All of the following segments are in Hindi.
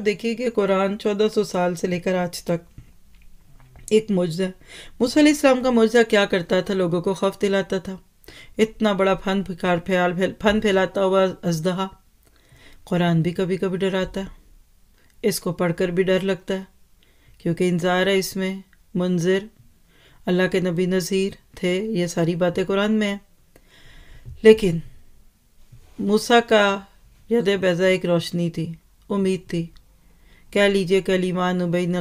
देखिए कि कुरान 1400 साल से लेकर आज तक एक मुजज़ा मूसा इस्लाम का मुजज़ा क्या करता था लोगों को खौफ दिलाता था इतना बड़ा फन फिकार फैल फन फैलाता हुआ अजदहा कुरान भी कभी कभी डराता है इसको पढ़कर भी डर लगता है, क्योंकि इंतज़ार है इसमें, मंजिर, अल्लाह के नबी नज़ीर थे, ये सारी बातें कुरान में हैं। लेकिन मूसा का यद बैज़ा एक रोशनी थी, उम्मीद थी, कह लीजिए कलीमान उबैन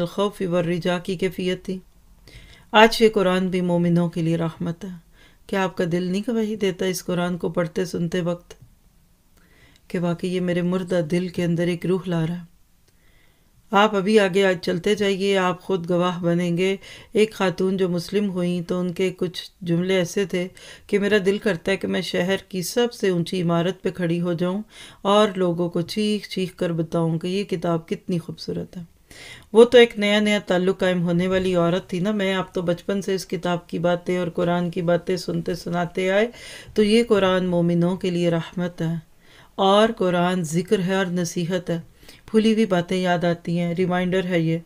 वर्रिजा की कैफियत थी। आज ये कुरान भी मोमिनों के लिए रहमत है। क्या आपका दिल नहीं गवाही देता इस कुरान को पढ़ते सुनते वक्त कि वाकई ये मेरे मुर्दा दिल के अंदर एक रूह ला रहा है? आप अभी आगे आज चलते जाइए, आप ख़ुद गवाह बनेंगे। एक खातून जो मुस्लिम हुई तो उनके कुछ जुमले ऐसे थे कि मेरा दिल करता है कि मैं शहर की सबसे ऊँची इमारत पे खड़ी हो जाऊँ और लोगों को चीख चीख कर बताऊँ कि ये किताब कितनी खूबसूरत है। वो तो एक नया नया ताल्लुक़ कायम होने वाली औरत थी ना। मैं, आप तो बचपन से इस किताब की बातें और कुरान की बातें सुनते सुनाते आए तो ये कुरान मोमिनों के लिए रहमत है और कुरान ज़िक्र है और नसीहत है। भूली हुई बातें याद आती हैं रिमाइंडर है ये।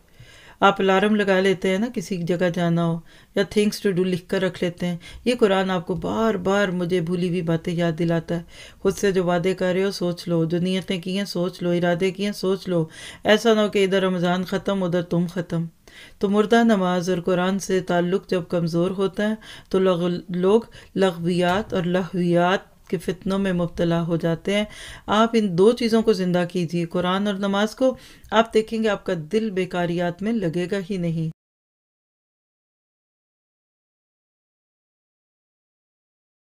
आप अलार्म लगा लेते हैं ना, किसी जगह जाना हो, या थिंग्स टू डू लिख कर रख लेते हैं। ये कुरान आपको बार बार मुझे भूली हुई बातें याद दिलाता है। खुद से जो वादे कर रहे हो, सोच लो। जो नीयतें की हैं, सोच लो। इरादे किए हैं, सोच लो। ऐसा ना हो कि इधर रमज़ान ख़त्म, उधर तुम ख़त्म। तो मुर्दा नमाज़ और कुरान से ताल्लुक़ जब कमज़ोर होता है तो लोग लघवियात और लहवियात के फितनों में मुबतला हो जाते हैं। आप इन दो चीज़ों को ज़िंदा कीजिए, कुरान और नमाज़ को। आप देखेंगे आपका दिल बेकारियात में लगेगा ही नहीं।